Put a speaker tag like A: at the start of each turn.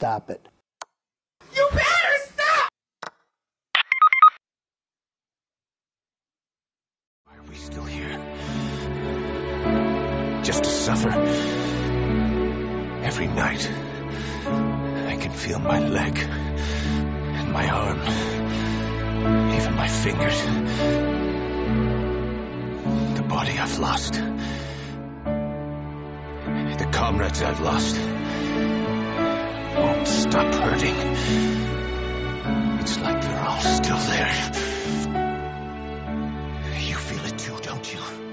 A: stop it.
B: You better stop!
C: Why are we still here? Just to suffer. Every night, I can feel my leg and my arm, even my fingers. The body I've lost. The comrades I've lost won't stop hurting. It's like they're all still there. You feel it too, don't you?